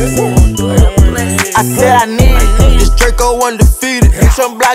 I said I need it. this Draco undefeated. Bitch, I'm blocking.